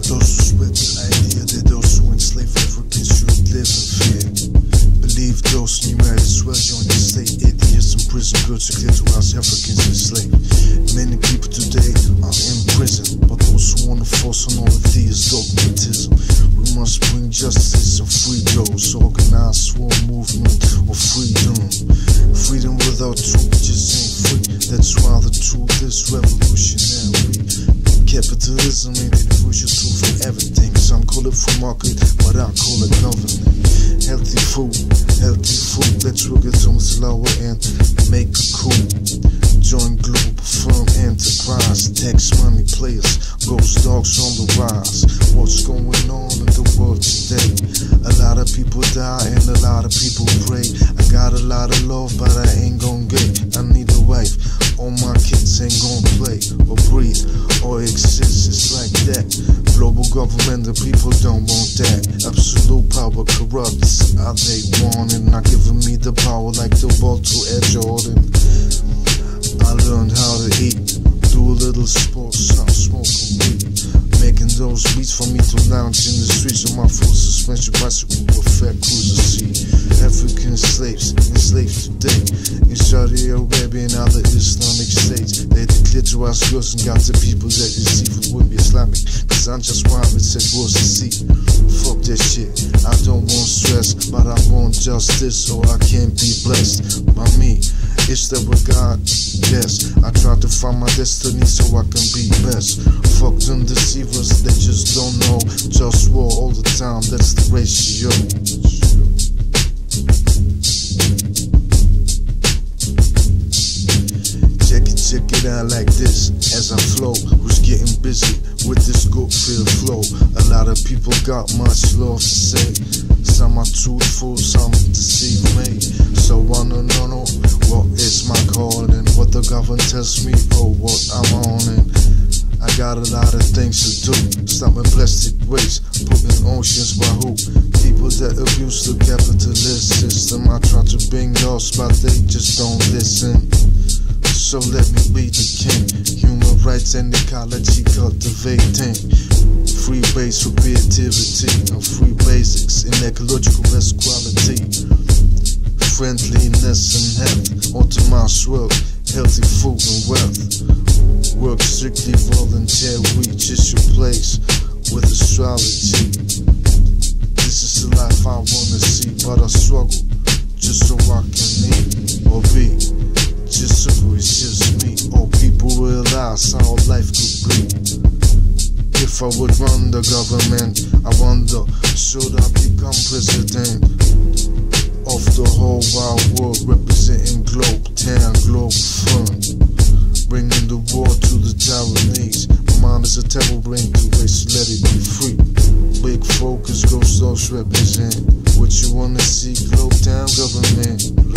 Those os sweaters. A idea that those who enslave Africans should live in fear. Believe those new married well join the state. Atheists and prison goods are clear to us Africans enslaved. Many people today are in prison, but those who want to force on all atheist dogmatism. We must bring justice and free those, organize war movement or freedom. Freedom without truth just ain't free. That's why the truth is revolutionary. Capitalism ain't crucial tool for everything. Some call it free market, but I call it government. Healthy food, healthy food. Work it on slower and make it cool. Join Globalfirm enterprise. Tax money players, GhostDogz on the rise. What's going on in the world today? A lot of people die and a lot of people pray. I got a lot of love, but I All my kids ain't gon' play or breathe or exist. It's like that. Global government, the people don't want that. Absolute power corrupts. How they want not giving me the power like the ball to Ed Jordan. And other Islamic states. They declared to us girls and got the people that you see would be Islamic. Cause I'm just it said was to see. Fuck that shit, I don't want stress, but I want justice or I can't be blessed by me. It's that what God yes. I try to find my destiny so I can be best. Fuck them deceivers, they just don't know. Just war all the time, that's the ratio. Out like this as I flow. Was getting busy with this good feel flow. A lot of people got much love to say. Some are truthful, some deceive me. So I don't know what is my calling, what the government tells me, or what I'm on. And I got a lot of things to do. Stopping plastic waste, putting oceans by who? People that abuse the capitalist system. I try to bring laws, but they just don't listen. So let me be the king. Human rights and ecology cultivating. Free base for creativity and free basics in ecological best quality. Friendliness and health, ultimate wealth, healthy food and wealth. Work strictly volunteer, reaches your place with astrology. This is the life I wanna see, but I struggle just so I can eat or be. Just so it's just me, All people realize how life could be. If I would run the government, I wonder, should I become president of the whole wide world, representing Globetown, Globe Fun, bringing the war to the Taiwanese. My mind is a terrible brain to waste, let it be free. Big focus, ghost those represent what you wanna see, Globetown government.